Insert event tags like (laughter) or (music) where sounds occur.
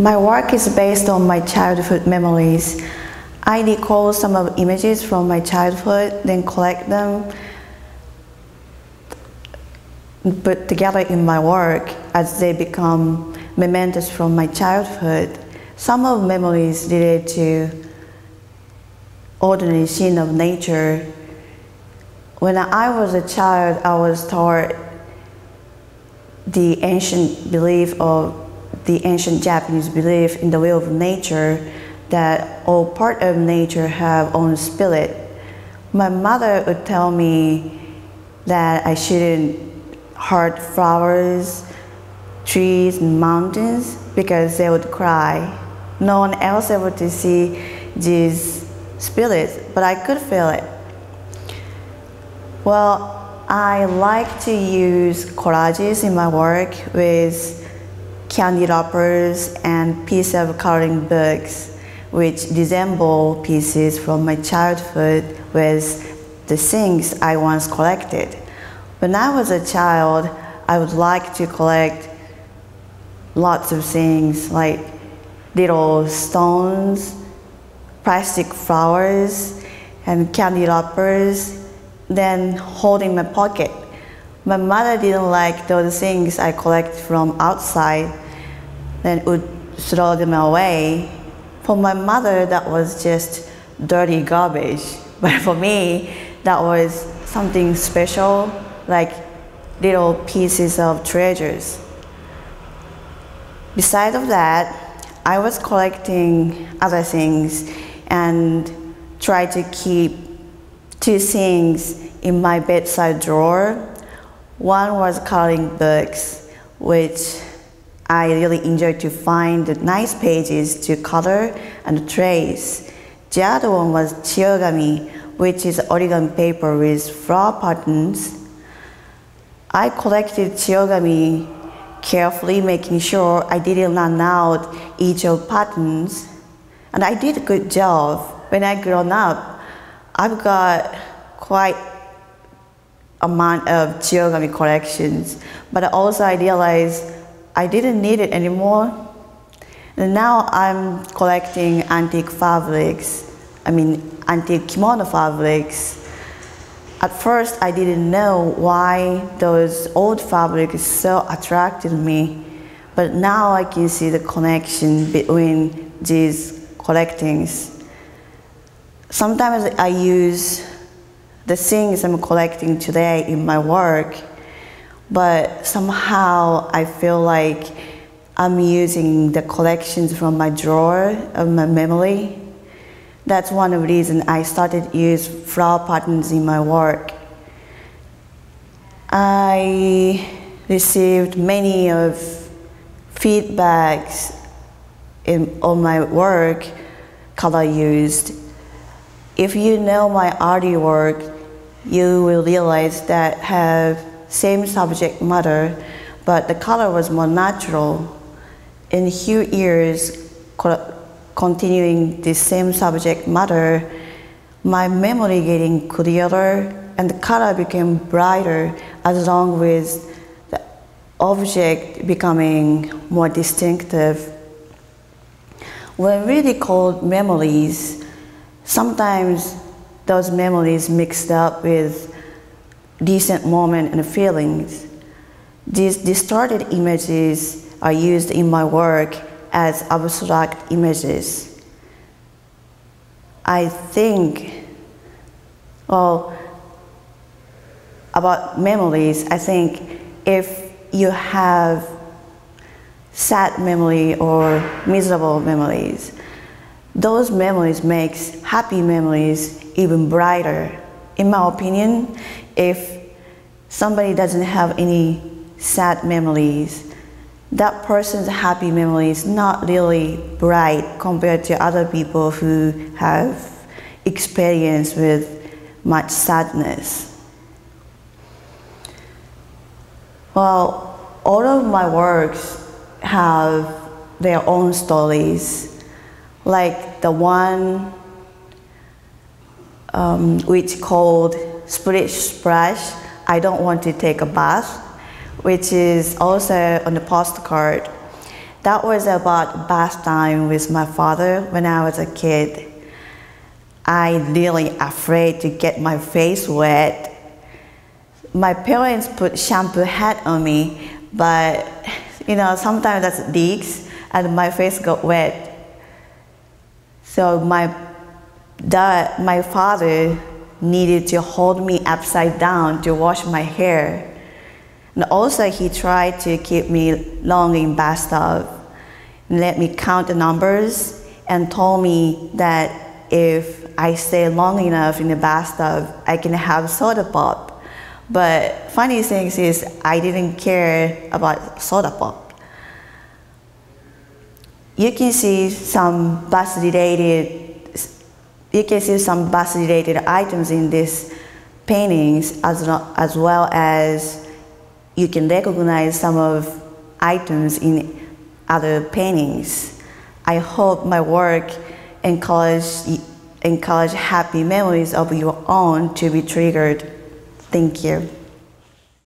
My work is based on my childhood memories. I recall some of images from my childhood, then collect them, put together in my work as they become mementos from my childhood. Some of memories related to ordinary scene of nature. When I was a child, I was taught the ancient belief of the ancient Japanese belief in the will of nature that all part of nature have own spirit. My mother would tell me that I shouldn't hurt flowers, trees, and mountains because they would cry. No one else able to see these spirits, but I could feel it. Well, I like to use collages in my work with candy wrappers and piece of coloring books which resemble pieces from my childhood with the things I once collected. When I was a child, I would like to collect lots of things like little stones, plastic flowers, and candy wrappers, then hold in my pocket. My mother didn't like those things I collect from outside, then would throw them away for my mother, that was just dirty garbage. (laughs) But for me, that was something special, like little pieces of treasures. Besides of that, I was collecting other things and tried to keep two things in my bedside drawer. One was coloring books, which I really enjoy to find nice pages to color and trace. The other one was chiyogami, which is origami paper with flower patterns. I collected chiyogami carefully, making sure I didn't run out each of patterns. And I did a good job. When I grown up, I've got quite amount of chiyogami collections, but I also realized I didn't need it anymore. And now I'm collecting antique fabrics, I mean, antique kimono fabrics. At first, I didn't know why those old fabrics so attracted me, but now I can see the connection between these collectings. Sometimes I use the things I'm collecting today in my work but somehow I feel like I'm using the collections from my drawer of my memory. That's one of the reasons I started use flower patterns in my work. I received many of feedbacks in, on my work, color used. If you know my artwork, you will realize that have same subject matter, but the color was more natural. In few years, continuing the same subject matter, my memory getting clearer and the color became brighter as along with the object becoming more distinctive. When we recall memories, sometimes those memories mixed up with decent moment and feelings. These distorted images are used in my work as abstract images. I think, well, about memories, I think if you have sad memory or miserable memories, those memories makes happy memories even brighter. In my opinion, if somebody doesn't have any sad memories, that person's happy memory is not really bright compared to other people who have experience with much sadness. Well, all of my works have their own stories, like the one um, which called Splish Splash, I don't want to take a bath, which is also on the postcard. That was about bath time with my father when I was a kid. I really afraid to get my face wet. My parents put shampoo head on me, but you know sometimes that leaks and my face got wet. So my dad, my father needed to hold me upside down to wash my hair. And also he tried to keep me long in bathtub and let me count the numbers and told me that if I stay long enough in the bathtub, I can have soda pop. But funny thing is I didn't care about soda pop. You can see some bus related you can see some bus related items in these paintings as, as well as you can recognize some of items in other paintings. I hope my work encourage, encourage happy memories of your own to be triggered. Thank you.